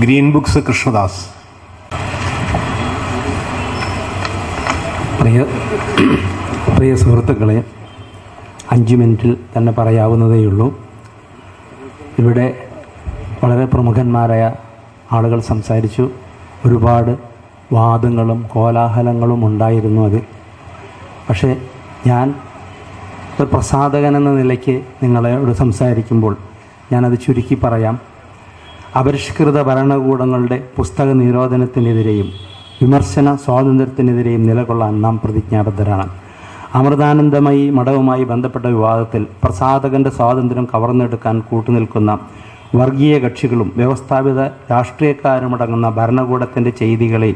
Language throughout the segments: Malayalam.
ഗ്രീൻ ബുക്സ് കൃഷ്ണദാസ് പ്രിയ പ്രിയ സുഹൃത്തുക്കളെ അഞ്ച് മിനിറ്റിൽ തന്നെ പറയാവുന്നതേയുള്ളൂ ഇവിടെ വളരെ പ്രമുഖന്മാരായ ആളുകൾ സംസാരിച്ചു. ഒരുപാട് വാദങ്ങളും കോലാഹലങ്ങളും ഉണ്ടായിരുന്നു അതിൽ പക്ഷേ ഞാൻ ഒരു പ്രസാധകൻ എന്ന നിലയ്ക്ക് നിങ്ങളോട് സംസാരിക്കുമ്പോൾ ഞാനത് ചുരുക്കി പറയാം. അപരിഷ്കൃത ഭരണകൂടങ്ങളുടെ പുസ്തക നിരോധനത്തിനെതിരെയും വിമർശന സ്വാതന്ത്ര്യത്തിനെതിരെയും നിലകൊള്ളാൻ നാം പ്രതിജ്ഞാബദ്ധരാണ്. അമൃതാനന്ദമയി മഠവുമായി ബന്ധപ്പെട്ട വിവാദത്തിൽ പ്രസാധകന്റെ സ്വാതന്ത്ര്യം കവർന്നെടുക്കാൻ കൂട്ടുനിൽക്കുന്ന വർഗീയ കക്ഷികളും വ്യവസ്ഥാപിത രാഷ്ട്രീയക്കാരുമടങ്ങുന്ന ഭരണകൂടത്തിന്റെ ചെയ്തികളെ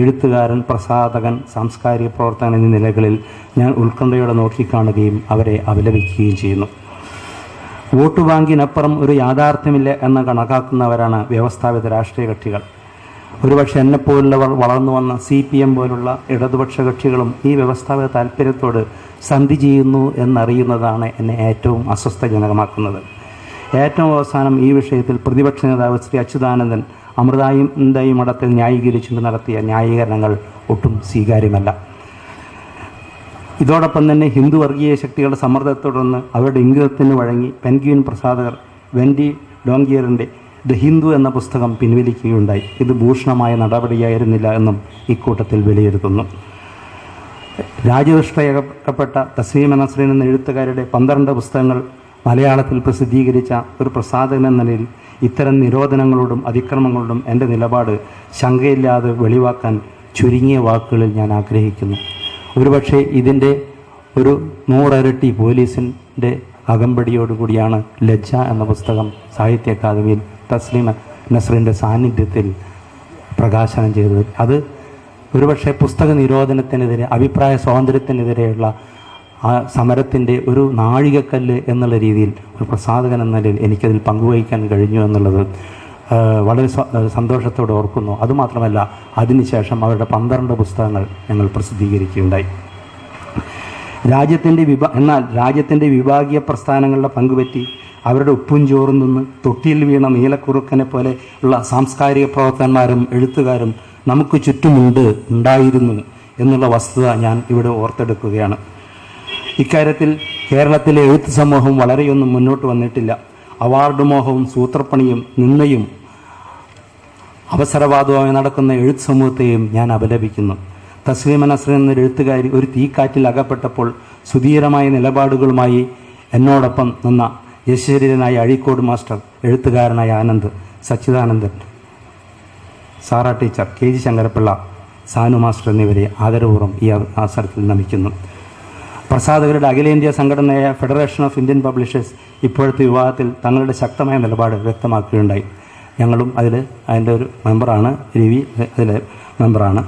എഴുത്തുകാരൻ പ്രസാധകൻ സാംസ്കാരിക പ്രവർത്തകൻ എന്നീ നിലകളിൽ ഞാൻ ഉത്കണ്ഠയോടെ നോക്കിക്കാണുകയും അവരെ അപലപിക്കുകയും ചെയ്യുന്നു. വോട്ട് ബാങ്കിനപ്പുറം ഒരു യാഥാർത്ഥ്യമില്ല എന്ന് കണക്കാക്കുന്നവരാണ് വ്യവസ്ഥാപിത രാഷ്ട്രീയ കക്ഷികൾ. ഒരുപക്ഷെ എന്നെപ്പോലുള്ളവർ വളർന്നു വന്ന സി പി എം പോലുള്ള ഇടതുപക്ഷ കക്ഷികളും ഈ വ്യവസ്ഥാപിത താല്പര്യത്തോട് സന്ധി ചെയ്യുന്നു എന്നറിയുന്നതാണ് എന്നെ ഏറ്റവും അസ്വസ്ഥജനകമാക്കുന്നത്. ഏറ്റവും അവസാനം ഈ വിഷയത്തിൽ പ്രതിപക്ഷ നേതാവ് ശ്രീ അച്യുതാനന്ദൻ അമൃതാനന്ദയി മഠത്തിൽ ന്യായീകരിച്ചുകൊണ്ട് നടത്തിയ ന്യായീകരണങ്ങൾ ഒട്ടും സ്വീകാര്യമല്ല. ഇതോടൊപ്പം തന്നെ ഹിന്ദു വർഗീയ ശക്തികളുടെ സമ്മർദ്ദത്തെ തുടർന്ന് അവരുടെ ഇംഗിതത്തിന് വഴങ്ങി പെൻഗ്വിൻ പ്രസാദകർ വെൻഡി ഡോങ്കിയറിന്റെ ദ ഹിന്ദു എന്ന പുസ്തകം പിൻവലിക്കുകയുണ്ടായി. ഇത് ഭൂഷണമായ നടപടിയായിരുന്നില്ല എന്നും ഇക്കൂട്ടത്തിൽ വിലയിരുത്തുന്നു. രാജ്യദുഷ്ടയാക്കപ്പെട്ട തസ്ലീമ നസ്രീൻ എന്ന എഴുത്തുകാരുടെ പന്ത്രണ്ട് പുസ്തകങ്ങൾ മലയാളത്തിൽ പ്രസിദ്ധീകരിച്ച ഒരു പ്രസാദകൻ എന്ന നിലയിൽ ഇത്തരം നിരോധനങ്ങളോടും അതിക്രമങ്ങളോടും എന്റെ നിലപാട് ശങ്കയില്ലാതെ വെളിവാക്കാൻ ചുരുങ്ങിയ വാക്കുകളിൽ ഞാൻ ആഗ്രഹിക്കുന്നു. ഒരുപക്ഷെ ഇതിന്റെ ഒരു നൂറരട്ടി പോലീസിന്റെ അകമ്പടിയോടുകൂടിയാണ് ലജ്ജ എന്ന പുസ്തകം സാഹിത്യ അക്കാദമിയിൽ തസ്ലീമ നസറിന്റെ സാന്നിധ്യത്തിൽ പ്രകാശനം ചെയ്തത്. അത് ഒരുപക്ഷെ പുസ്തക നിരോധനത്തിനെതിരെ അഭിപ്രായ സ്വാതന്ത്ര്യത്തിനെതിരെയുള്ള ആ സമരത്തിന്റെ ഒരു നാഴികക്കല്ല് എന്നുള്ള രീതിയിൽ ഒരു പ്രസാധകൻ എന്ന നിലയിൽ എനിക്കതിൽ പങ്കുവഹിക്കാൻ കഴിഞ്ഞു എന്നുള്ളത് വളരെ സന്തോഷത്തോടെ ഓർക്കുന്നു. അതുമാത്രമല്ല അതിനുശേഷം അവരുടെ പന്ത്രണ്ട് പുസ്തകങ്ങൾ ഞങ്ങൾ പ്രസിദ്ധീകരിക്കുകയുണ്ടായി. രാജ്യത്തിന്റെ വിഭാ എന്നാൽ രാജ്യത്തിന്റെ വിഭാഗീയ പ്രസ്ഥാനങ്ങളുടെ പങ്കുപറ്റി അവരുടെ ഉപ്പും ചോറും നിന്ന് തൊട്ടിയിൽ വീണ നീലക്കുറുക്കനെ പോലെ ഉള്ള സാംസ്കാരിക പ്രവർത്തകന്മാരും എഴുത്തുകാരും നമുക്ക് ചുറ്റുമുണ്ട് ഉണ്ടായിരുന്നു എന്നുള്ള വസ്തുത ഞാൻ ഇവിടെ ഓർത്തെടുക്കുകയാണ്. ഇക്കാര്യത്തിൽ കേരളത്തിലെ എഴുത്ത് സമൂഹം വളരെയൊന്നും മുന്നോട്ട് വന്നിട്ടില്ല. അവാർഡ് മോഹവും സൂത്രപ്പണിയും നിന്നയും അവസരവാദവുമായി നടക്കുന്ന എഴുത്ത് സമൂഹത്തെയും ഞാൻ അപലപിക്കുന്നു. തസ്ലീമ നസ്രീൻ എന്ന എഴുത്തുകാരി ഒരു തീക്കാറ്റിൽ അകപ്പെട്ടപ്പോൾ സുധീരമായ നിലപാടുകളുമായി എന്നോടൊപ്പം നിന്ന യശരീരനായ അഴീക്കോട് മാസ്റ്റർ എഴുത്തുകാരനായ Anand Sachidanandan Sara teacher K G Sankarapillai Sanu master എന്നിവരെ ആദരപൂർവം ഈ അവസരത്തിൽ നമിക്കുന്നു. പ്രസാദകരുടെ അഖിലേന്ത്യാ സംഘടനയായ ഫെഡറേഷൻ ഓഫ് ഇന്ത്യൻ പബ്ലിഷേഴ്സ് ഇപ്പോഴത്തെ വിവാഹത്തിൽ തങ്ങളുടെ ശക്തമായ നിലപാട് വ്യക്തമാക്കുകയുണ്ടായി. ഞങ്ങളും അതിൽ അതിന്റെ ഒരു മെമ്പറാണ് രവി അതിലെ മെമ്പറാണ്.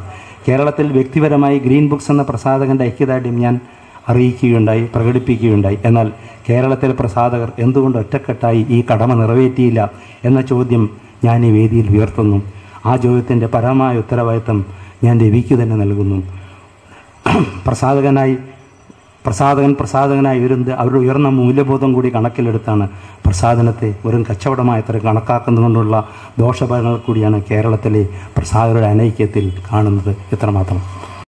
കേരളത്തിൽ വ്യക്തിപരമായി ഗ്രീൻ ബുക്സ് എന്ന പ്രസാധകന്റെ ഐക്യദാർഢ്യം ഞാൻ അറിയിക്കുകയുണ്ടായി പ്രകടിപ്പിക്കുകയുണ്ടായി. എന്നാൽ കേരളത്തിലെ പ്രസാധകർ എന്തുകൊണ്ട് ഒറ്റക്കെട്ടായി ഈ കടമ നിറവേറ്റിയില്ല എന്ന ചോദ്യം ഞാൻ ഈ വേദിയിൽ ഉയർത്തുന്നു ആ ചോദ്യത്തിന്റെ പരമായ ഉത്തരവാദിത്തം ഞാൻ രവിക്ക് തന്നെ നൽകുന്നു. പ്രസാധകനായി പ്രസാധകൻ പ്രസാധകനായി വരുന്നത് അവരുടെ ഉയർന്ന മൂല്യബോധം കൂടി കണക്കിലെടുത്താണ് പ്രസാദനത്തെ വെറും കച്ചവടമായി അത്ര കണക്കാക്കുന്നതുകൊണ്ടുള്ള ദോഷഫലങ്ങൾ കൂടിയാണ് കേരളത്തിലെ പ്രസാധകരുടെ അനൈക്യത്തിൽ കാണുന്നത് ഇത്രമാത്രം.